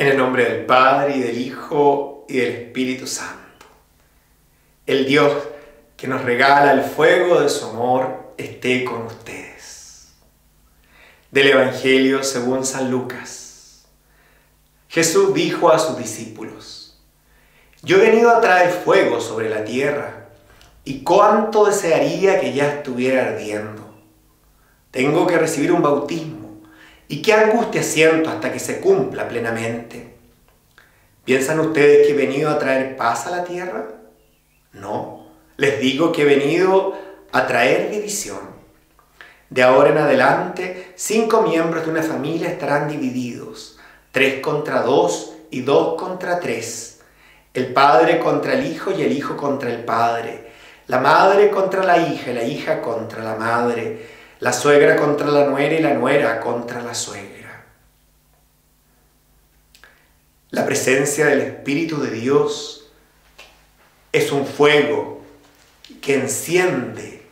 En el nombre del Padre y del Hijo y del Espíritu Santo. El Dios que nos regala el fuego de su amor esté con ustedes. Del Evangelio según San Lucas. Jesús dijo a sus discípulos, Yo he venido a traer fuego sobre la tierra y cuánto desearía que ya estuviera ardiendo. Tengo que recibir un bautismo ¿Y qué angustia siento hasta que se cumpla plenamente? ¿Piensan ustedes que he venido a traer paz a la tierra? No, les digo que he venido a traer división. De ahora en adelante, cinco miembros de una familia estarán divididos, tres contra dos y dos contra tres. El padre contra el hijo y el hijo contra el padre. La madre contra la hija y la hija contra la madre la suegra contra la nuera y la nuera contra la suegra. La presencia del Espíritu de Dios es un fuego que enciende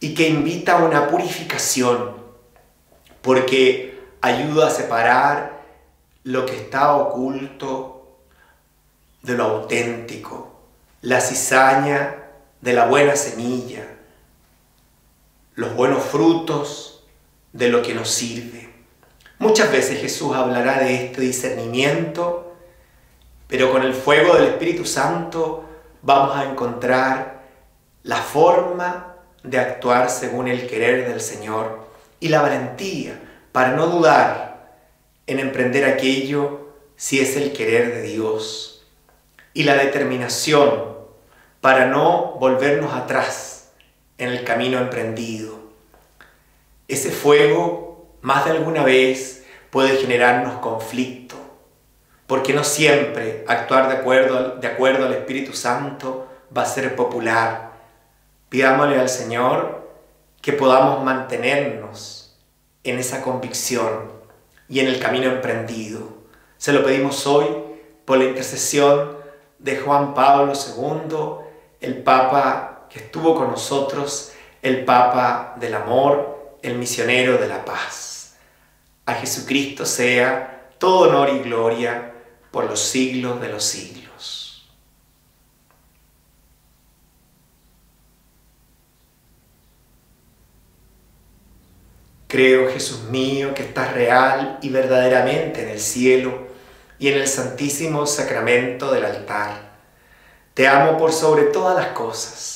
y que invita a una purificación, porque ayuda a separar lo que está oculto de lo auténtico, la cizaña de la buena semilla, los buenos frutos de lo que nos sirve. Muchas veces Jesús hablará de este discernimiento, pero con el fuego del Espíritu Santo vamos a encontrar la forma de actuar según el querer del Señor y la valentía para no dudar en emprender aquello si es el querer de Dios y la determinación para no volvernos atrás en el camino emprendido. Ese fuego, más de alguna vez, puede generarnos conflicto, porque no siempre actuar de acuerdo, de acuerdo al Espíritu Santo va a ser popular. Pidámosle al Señor que podamos mantenernos en esa convicción y en el camino emprendido. Se lo pedimos hoy por la intercesión de Juan Pablo II, el Papa estuvo con nosotros el Papa del Amor, el misionero de la paz. A Jesucristo sea todo honor y gloria por los siglos de los siglos. Creo, Jesús mío, que estás real y verdaderamente en el cielo y en el santísimo sacramento del altar. Te amo por sobre todas las cosas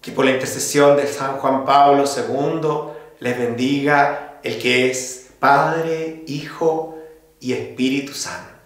Que por la intercesión de San Juan Pablo II les bendiga el que es Padre, Hijo y Espíritu Santo.